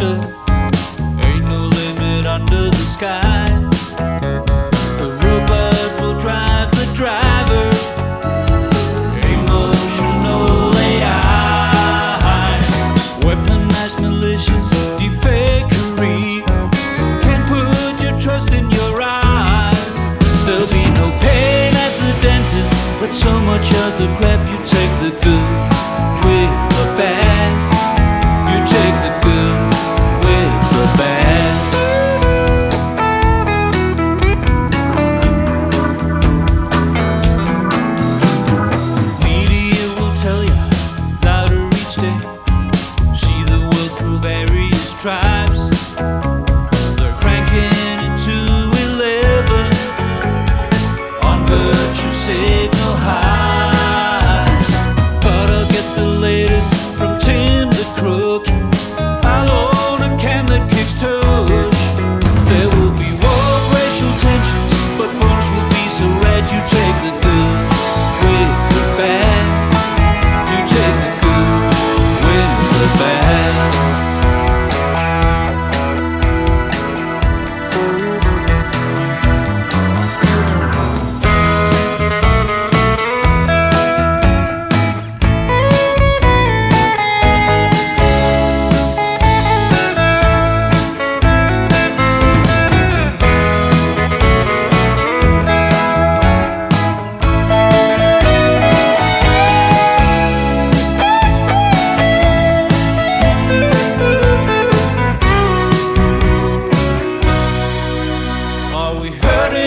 stood but you no high.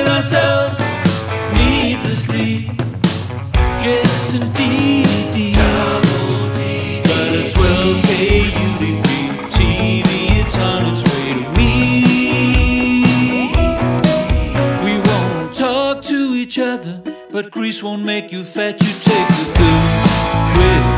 ourselves needlessly. Yes, indeed. A 12K TV, it's on its way to me. We won't talk to each other, but Greece won't make you fat. You take the good with